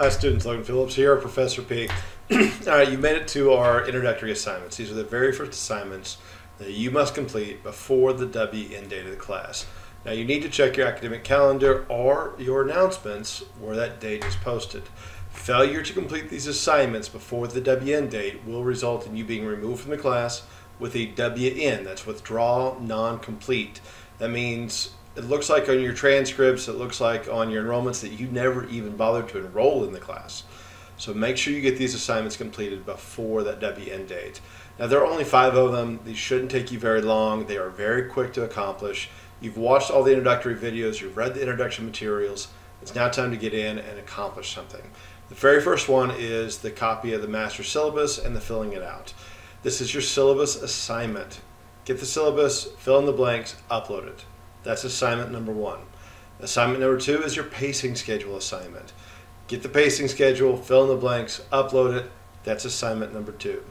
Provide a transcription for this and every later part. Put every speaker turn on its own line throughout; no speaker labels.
Hi, students. Logan Phillips here, Professor P. All right, you made it to our introductory assignments. These are the very first assignments that you must complete before the WN date of the class. Now, you need to check your academic calendar or your announcements where that date is posted. Failure to complete these assignments before the WN date will result in you being removed from the class with a WN. That's withdraw non-complete. That means it looks like on your transcripts, it looks like on your enrollments that you never even bothered to enroll in the class. So make sure you get these assignments completed before that WN date. Now there are only five of them. These shouldn't take you very long. They are very quick to accomplish. You've watched all the introductory videos, you've read the introduction materials. It's now time to get in and accomplish something. The very first one is the copy of the master syllabus and the filling it out. This is your syllabus assignment. Get the syllabus, fill in the blanks, upload it. That's assignment number one. Assignment number two is your pacing schedule assignment. Get the pacing schedule, fill in the blanks, upload it. That's assignment number two.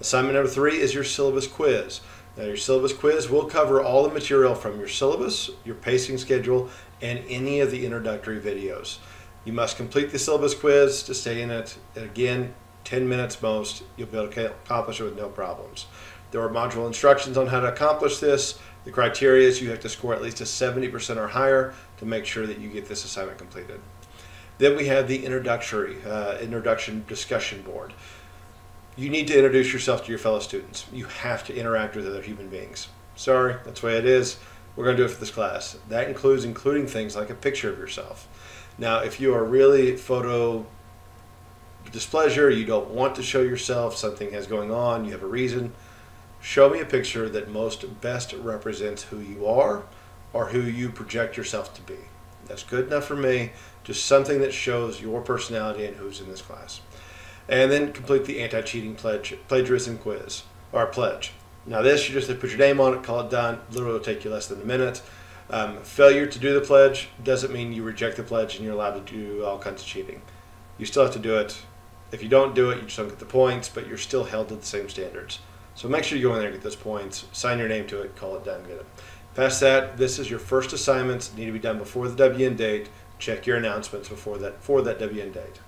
Assignment number three is your syllabus quiz. Now, your syllabus quiz will cover all the material from your syllabus, your pacing schedule, and any of the introductory videos. You must complete the syllabus quiz to stay in it. And again, 10 minutes most. You'll be able to accomplish it with no problems. There are module instructions on how to accomplish this. The criteria is you have to score at least a 70% or higher to make sure that you get this assignment completed. Then we have the introductory, uh, introduction discussion board. You need to introduce yourself to your fellow students. You have to interact with other human beings. Sorry, that's the way it is. We're going to do it for this class. That includes including things like a picture of yourself. Now, if you are really photo displeasure, you don't want to show yourself, something has going on, you have a reason, show me a picture that most best represents who you are or who you project yourself to be. That's good enough for me. Just something that shows your personality and who's in this class. And then complete the anti-cheating pledge, plagiarism quiz or pledge. Now this, you just have to put your name on it, call it done. Literally will take you less than a minute. Um, failure to do the pledge doesn't mean you reject the pledge and you're allowed to do all kinds of cheating. You still have to do it. If you don't do it, you just don't get the points, but you're still held to the same standards. So make sure you go in there and get those points, sign your name to it, call it done, get it. Past that, this is your first assignments, need to be done before the WN date. Check your announcements before that for that WN date.